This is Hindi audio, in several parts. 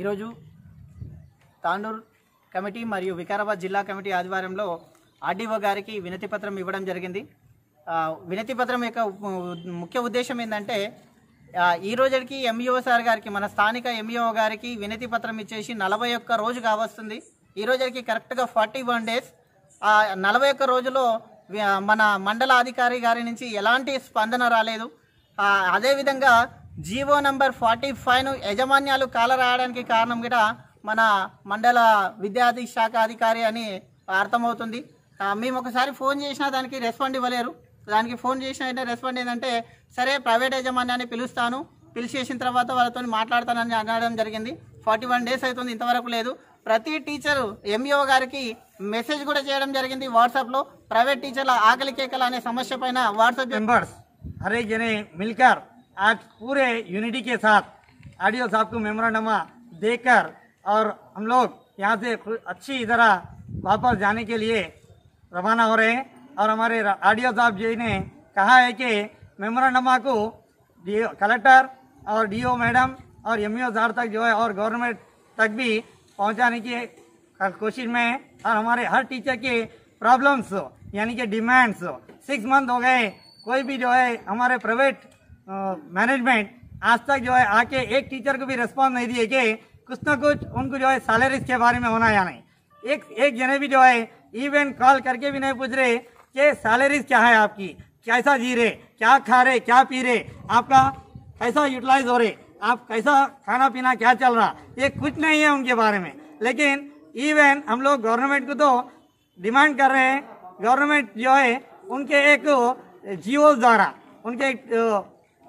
ఈరోజు తాండూర్ కమిటీ మరియు వికారాబాద్ జిల్లా కమిటీ ఆధ్వర్యంలో ఆర్డీఓ గారికి వినతిపత్రం ఇవ్వడం జరిగింది. వినతిపత్రం వినతి పత్రం యొక్క ముఖ్య ఉద్దేశం ఏంటంటే ఈ రోజుకి ఎంఈఓ సార్ గారికి మన స్థానిక ఎంఈఓ గారికి వినతి పత్రం ఇచ్చేసి నలభై ఒక్క రోజు కావస్తుంది. ఈ రోజుకి కరెక్ట్గా ఫార్టీ వన్ డేస్. నలభై ఒక్క రోజులో మన మండల అధికారి గారి నుంచి ఎలాంటి స్పందన రాలేదు. అదేవిధంగా జీవో నంబర్ ఫార్టీ ఫైవ్ను యజమాన్యాలు కాల రాయడానికి కారణం కూడా మన మండల విద్యార్థి శాఖ అధికారి అని అర్థమవుతుంది. మేము ఒకసారి ఫోన్ చేసినా దానికి రెస్పాండ్ ఇవ్వలేరు. దానికి ఫోన్ చేసిన రెస్పాండ్ ఏంటంటే సరే ప్రైవేట్ యజమాన్యాన్ని పిలుస్తాను. పిలిచేసిన తర్వాత వాళ్ళతో మాట్లాడతానని అనడం జరిగింది. ఫార్టీ వన్ డేస్ అవుతుంది ఇంతవరకు లేదు. ప్రతి టీచరు ఎంఈఓ గారికి మెసేజ్ కూడా చేయడం జరిగింది వాట్సాప్లో ప్రైవేట్ టీచర్ల ఆకలి కేకలు అనే సమస్య పైన వాట్సాప్ మెంబర్స్ అరే జనే మిల్కార్ आज पूरे यूनिटी के साथ आडियो साहब को मेमोरेंडमा देकर और हम लोग यहाँ से अच्छी तरह वापस जाने के लिए रवाना हो रहे हैं। और हमारे आडियो साहब जी ने कहा है कि मेमोरेंडमा को कलेक्टर और डीओ मैडम और एमईओ साहब तक जो है और गवर्नमेंट तक भी पहुँचाने की कोशिश में है और हमारे हर टीचर के प्रॉब्लम्स यानी कि डिमांड्स सिक्स मंथ हो गए, कोई भी जो है हमारे प्राइवेट मैनेजमेंट आज तक जो है, आके एक टीचर को भी रिस्पॉन्स नहीं दिए कि कुछ ना कुछ उनको जो है सैलरीज के बारे में होना या नहीं। एक एक जने भी जो है इवन कॉल करके भी नहीं पूछ रहे कि सैलरीज क्या है आपकी? कैसा जी रहे? क्या खा रहे? क्या पी रहे? आपका कैसा यूटिलाइज हो रहे? आप कैसा खाना पीना क्या चल रहा? ये कुछ नहीं है उनके बारे में। लेकिन इवन हम लोग गवर्नमेंट को तो डिमांड कर रहे हैं। गवर्नमेंट जो है, उनके एक जियो द्वारा, उनके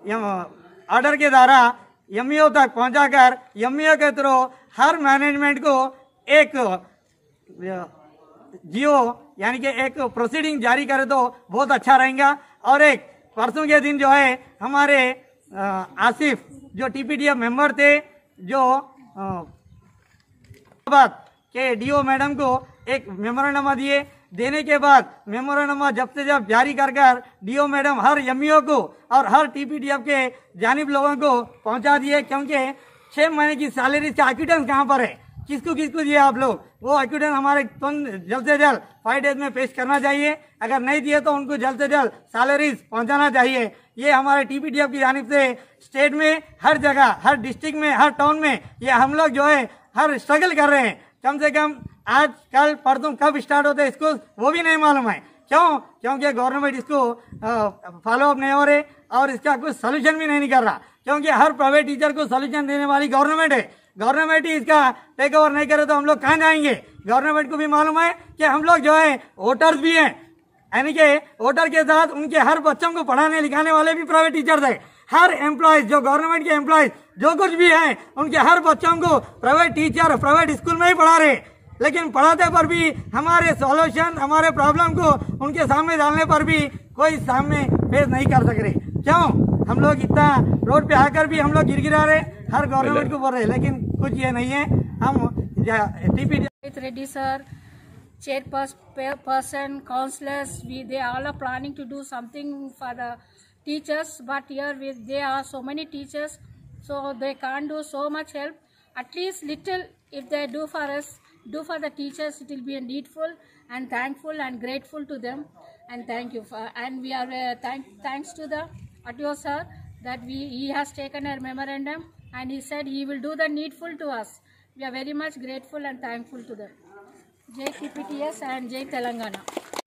ऑर्डर के द्वारा एमईओ तक पहुंचाकर एमईओ के थ्रू हर मैनेजमेंट को एक जियो, यानी कि एक प्रोसीडिंग जारी करे तो बहुत अच्छा रहेगा। और एक परसों के दिन जो है, हमारे आसिफ, जो टीपीडीएफ मेंबर थे, जो के डीओ मैडम को एक मेमोरेंडमा दिए। देने के बाद मेमोरेंडमा जब से जब जारी कर कर डीओ मैडम हर एमईओ को और हर टीपीडीएफ के जानब लोगों को पहुँचा दिए, क्योंकि छह महीने की सैलरी से एक्विटेंस कहाँ पर है? किसको किसको दिए आप लोग? वो एक्विडेंस हमारे जल्द से जल्द फाइव डेज़ में पेश करना चाहिए। अगर नहीं दिए तो उनको जल्द से जल्द सैलरीज पहुंचाना चाहिए। ये हमारे टीपीडीएफ की जानिब से स्टेट में, हर जगह, हर डिस्ट्रिक्ट में, हर टाउन में ये हम लोग जो है, हर स्ट्रगल कर रहे हैं। कम से कम आज कल परसों कब स्टार्ट होते हैं, इसको वो भी नहीं मालूम है। क्यों? क्योंकि गवर्नमेंट इसको फॉलो अप नहीं हो रहे और इसका कुछ सोल्यूशन भी नहीं कर रहा। क्योंकि हर प्राइवेट टीचर को सोल्यूशन देने वाली गवर्नमेंट है। गवर्नमेंट ही इसका टेक ओवर नहीं करे तो हम लोग कहाँ जाएँगे? गवर्नमेंट को भी मालूम है कि हम लोग जो है वोटर्स भी हैं। यानी कि वोटर के साथ उनके हर बच्चों को पढ़ाने, लिखाने वाले भी प्राइवेट टीचर्स है। हर एम्प्लॉयज़ जो गवर्नमेंट के एम्प्लॉयज़ जो कुछ भी है, उनके हर बच्चों को प्राइवेट टीचर प्राइवेट स्कूल में ही पढ़ा रहे लेकिन पढ़ाते पर भी हमारे सॉल्यूशन हमारे प्रॉब्लम को उनके सामने डालने पर भी कोई सामने फेस नहीं कर सक रहे। क्यों? हम लोग इतना रोड पे आकर भी हम लोग गिर गिरा रहे हर गवर्नमेंट को बोल रहे लेकिन कुछ ये नहीं है। हम TP Reddy sir chairperson counsellors we they all are planning to do something for the teachers but yeah with they are so many teachers so they can't do so much help at least little if they do for us do for the teachers, it will be needful and thankful and grateful to them. And thank you for, and we are uh, thank, thanks to the Atio sir that we, he has taken a memorandum and he said he will do the needful to us. We are very much grateful and thankful to them. Jai TPTS and Jai Telangana.